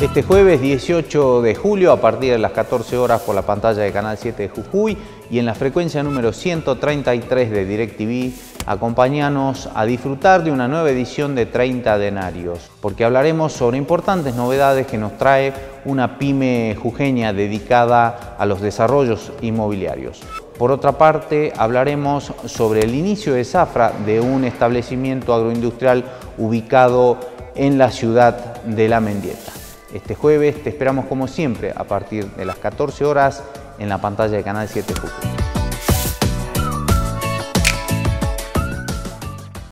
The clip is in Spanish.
Este jueves 18 de julio a partir de las 14 horas por la pantalla de Canal 7 de Jujuy y en la frecuencia número 133 de DirecTV, acompáñanos a disfrutar de una nueva edición de 30 denarios, porque hablaremos sobre importantes novedades que nos trae una pyme jujeña dedicada a los desarrollos inmobiliarios. Por otra parte, hablaremos sobre el inicio de zafra de un establecimiento agroindustrial ubicado en la ciudad de La Mendieta. Este jueves te esperamos como siempre a partir de las 14 horas en la pantalla de Canal 7 Jujuy.